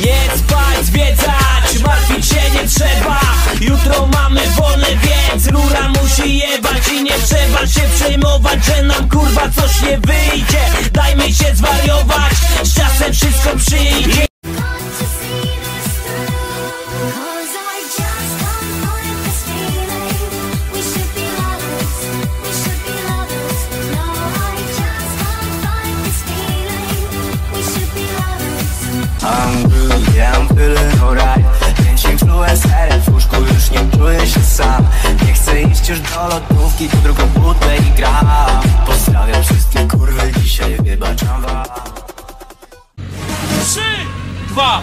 Nie spać, zwiedzać, martwić się nie trzeba. Jutro mamy wolne, więc rura musi jebać I nie trzeba się przejmować, że nam kurwa coś nie wyjdzie. Dajmy się zwariować, feeling alright Kręci influencerem w łóżku, już nie czuję się sam. Nie chcę iść już do lodówki, po drugą butlę i gram. Pozdrawiam wszystkie kurwy, dzisiaj wybaczam wam. Trzy, dwa,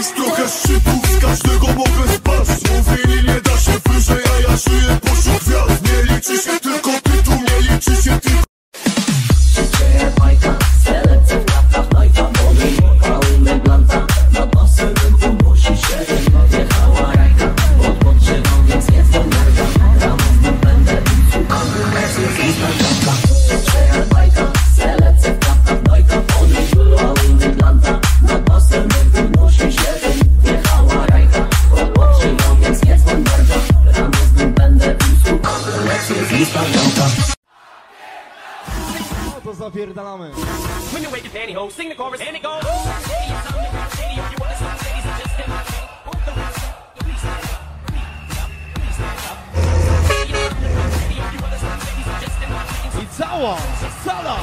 Już trochę szczytów, z każdego mogę spaść. Mówili nie to zapierdalamy. I cała sala